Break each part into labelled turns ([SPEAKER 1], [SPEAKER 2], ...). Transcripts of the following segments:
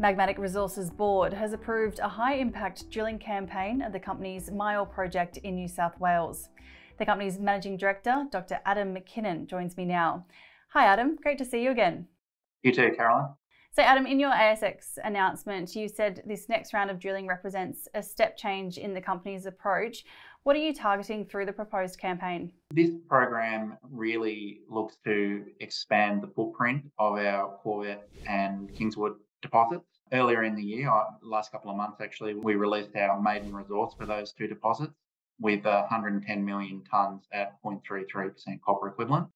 [SPEAKER 1] Magmatic Resources Board has approved a high impact drilling campaign at the company's Myall project in New South Wales. The company's Managing Director, Dr. Adam McKinnon, joins me now. Hi, Adam. Great to see you again.
[SPEAKER 2] You too, Caroline.
[SPEAKER 1] So, Adam, in your ASX announcement, you said this next round of drilling represents a step change in the company's approach. What are you targeting through the proposed campaign?
[SPEAKER 2] This program really looks to expand the footprint of our Corvette and Kingswood deposits. Earlier in the year, uh, last couple of months actually, we released our maiden resource for those two deposits with 110 million tonnes at 0.33% copper equivalent.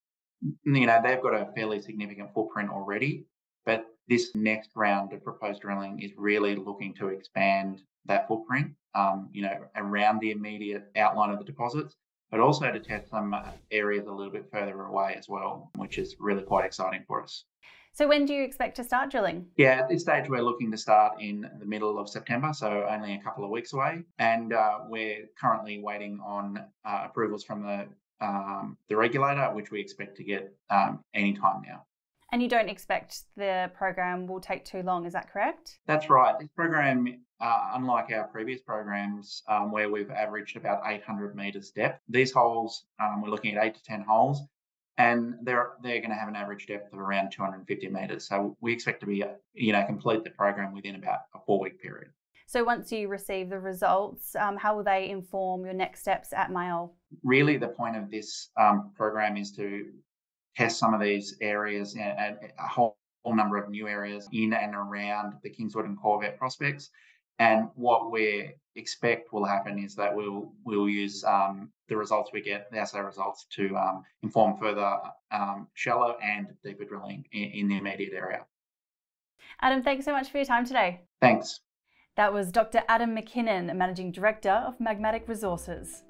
[SPEAKER 2] You know, they've got a fairly significant footprint already, but this next round of proposed drilling is really looking to expand that footprint, um, you know, around the immediate outline of the deposits, but also to test some uh, areas a little bit further away as well, which is really quite exciting for us.
[SPEAKER 1] So when do you expect to start drilling?
[SPEAKER 2] Yeah, at this stage we're looking to start in the middle of September, so only a couple of weeks away, and uh, we're currently waiting on uh, approvals from the um, the regulator, which we expect to get um, any time now.
[SPEAKER 1] And you don't expect the program will take too long, is that correct?
[SPEAKER 2] That's right. This program, uh, unlike our previous programs um, where we've averaged about 800 metres depth, these holes, um, we're looking at 8 to 10 holes, and they're they're going to have an average depth of around 250 meters. So we expect to be you know complete the program within about a four week period.
[SPEAKER 1] So once you receive the results, um, how will they inform your next steps at Myall?
[SPEAKER 2] Really, the point of this um, program is to test some of these areas and a whole number of new areas in and around the Kingswood and Corvette prospects. And what we expect will happen is that we'll we'll use um, the results we get, the assay results, to um, inform further um, shallow and deeper drilling in, in the immediate area.
[SPEAKER 1] Adam, thanks so much for your time today.
[SPEAKER 2] Thanks.
[SPEAKER 1] That was Dr. Adam McKinnon, Managing Director of Magmatic Resources.